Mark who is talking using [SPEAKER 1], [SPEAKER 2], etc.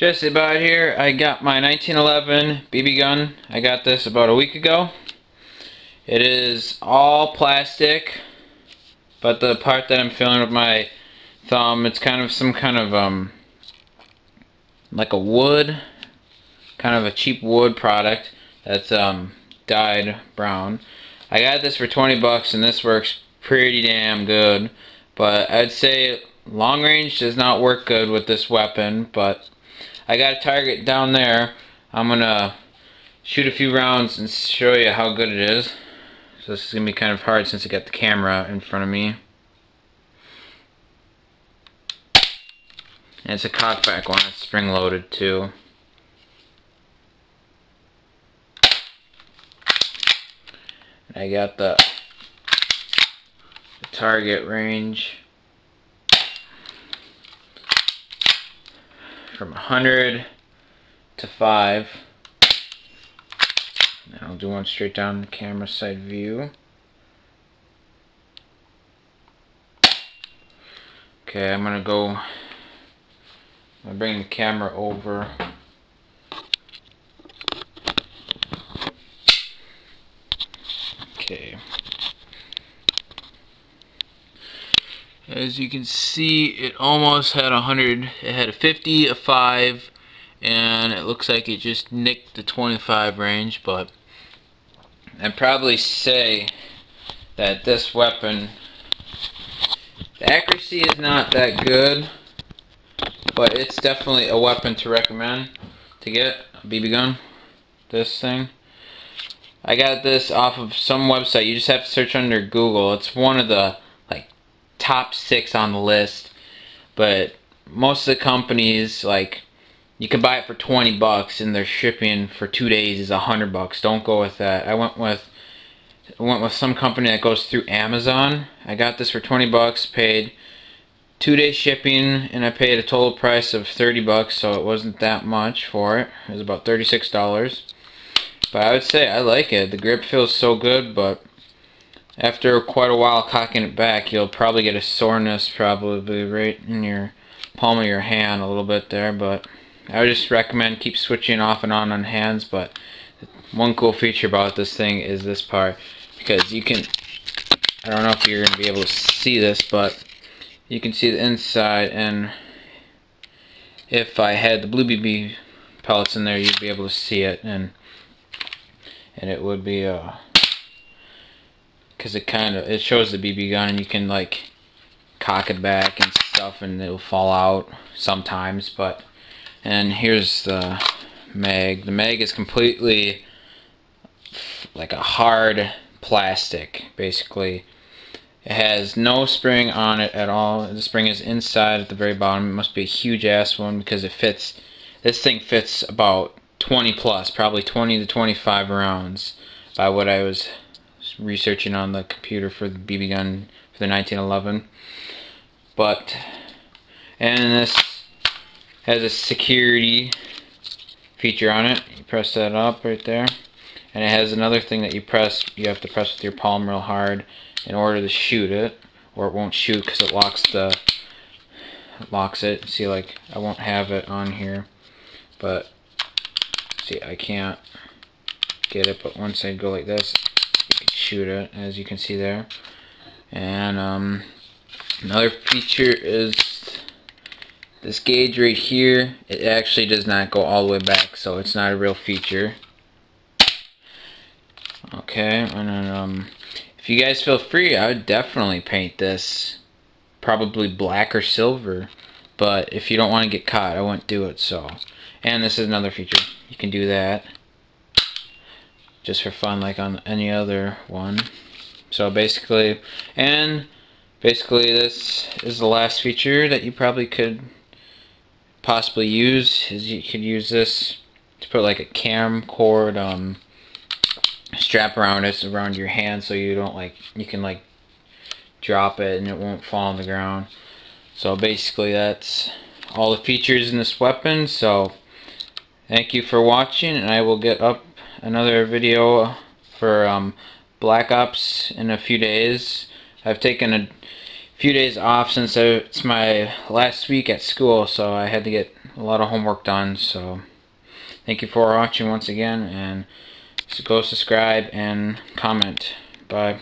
[SPEAKER 1] Jesse the Bod here. I got my 1911 BB gun. I got this about a week ago. It is all plastic, but the part that I'm feeling with my thumb, it's kind of some kind of um like a wood, kind of a cheap wood product that's um dyed brown. I got this for 20 bucks and this works pretty damn good, but I'd say long range does not work good with this weapon, but I got a target down there. I'm gonna shoot a few rounds and show you how good it is. So this is gonna be kind of hard since I got the camera in front of me. And it's a cockback one, it's spring loaded too. And I got the, the target range from 100 to 5. And I'll do one straight down the camera side view. Okay, I'm gonna go, I'm gonna bring the camera over. Okay. As you can see, it almost had a 100. It had a 50, a 5, and it looks like it just nicked the 25 range, but I'd probably say that this weapon, the accuracy is not that good, but it's definitely a weapon to recommend to get, a BB gun, this thing. I got this off of some website, you just have to search under Google, it's one of the top six on the list, but most of the companies like you can buy it for 20 bucks and their shipping for two days is a hundred bucks. Don't go with that. I went with went with some company that goes through Amazon. I got this for 20 bucks, paid two day shipping, and I paid a total price of 30 bucks, so it wasn't that much for it. It was about $36. But I would say I like it. The grip feels so good, but after quite a while cocking it back, you'll probably get a soreness probably right in your palm of your hand a little bit there, but I would just recommend keep switching off and on on hands, but one cool feature about this thing is this part, because you can, I don't know if you're going to be able to see this, but you can see the inside, and if I had the blue BB pellets in there, you'd be able to see it, and and it would be, uh, because it kind of it shows the BB gun and you can like cock it back and stuff and it'll fall out sometimes but and here's the mag the mag is completely like a hard plastic basically. It has no spring on it at all. The spring is inside at the very bottom. It must be a huge ass one because it fits this thing fits about 20 plus probably 20 to 25 rounds by what I was researching on the computer for the BB gun for the 1911. But, and this has a security feature on it. You press that up right there. And it has another thing that you press, you have to press with your palm real hard in order to shoot it. Or it won't shoot because it locks the, locks it. See like, I won't have it on here. But, see I can't get it, but once I go like this, shoot it as you can see there. And um, another feature is this gauge right here. It actually does not go all the way back so it's not a real feature. Okay and then um, if you guys feel free I would definitely paint this probably black or silver. But if you don't want to get caught I wouldn't do it so. And this is another feature. You can do that just for fun like on any other one. So basically and basically this is the last feature that you probably could possibly use is you could use this to put like a camcord um, strap around it around your hand so you don't like you can like drop it and it won't fall on the ground. So basically that's all the features in this weapon. So thank you for watching and I will get up another video for um, Black Ops in a few days. I've taken a few days off since it's my last week at school, so I had to get a lot of homework done. So thank you for watching once again, and go subscribe and comment. Bye.